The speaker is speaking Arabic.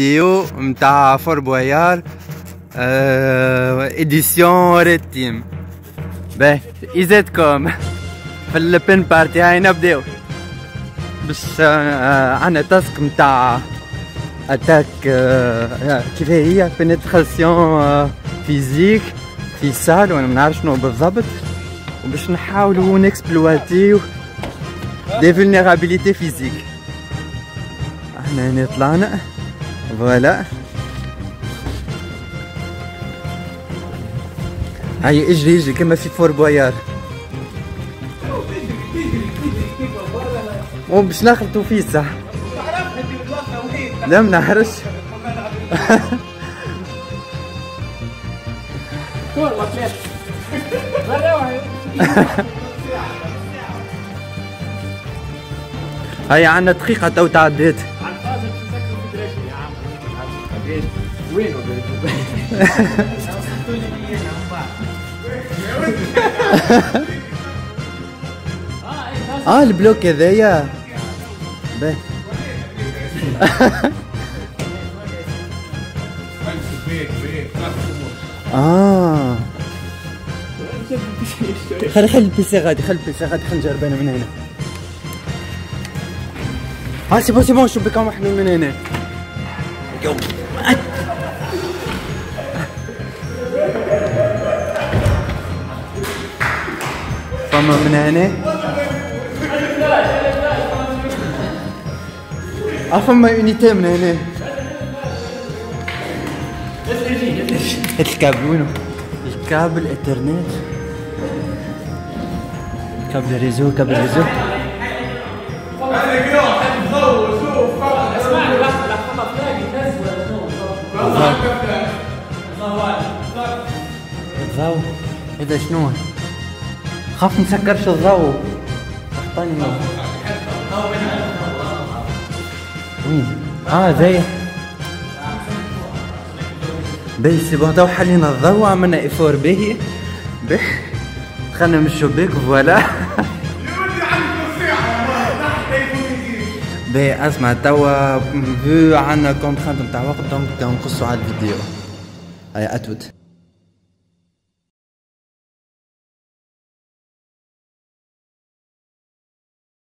فيديو متاع Fort Boyard édition red team باهي ايزيدكم في البن بارتي هاي نبداو باش عنا task متاع attaque كيف هي pénétration physique في salle وأنا منعرف شنو بالضبط وباش نحاولوا ن exploit يو des vulnérabilités physiques إحنا هنا طلعنا voilà. هاي اجري اجري كما في Fort Boyard. وباش نخلطوا فيه صح؟ لا منعرفش هاي عندنا دقيقة تو تعديت. آه البلوك هذايا باهي آه خلي خلي ال PC غادي خلي ال PC غادي خلي نجرب أنا من هنا. ها c'est bon c'est bon شوف بكم محلول من هنا. فما من هنا افما unité من هنا. الكابل وينو؟ ال câble Ethernet câble réseau câble réseau. هذا شنو؟ خاف نسكرش الضوء طني وين؟ آه زي. باهي c'est bon تو حلينا الضوء عملنا effort باهي دخلنا من الشباك voilà. باهي أسمع توا عندنا contrainte نتاع وقت donc نقصوا على الفيديو. هيا à toute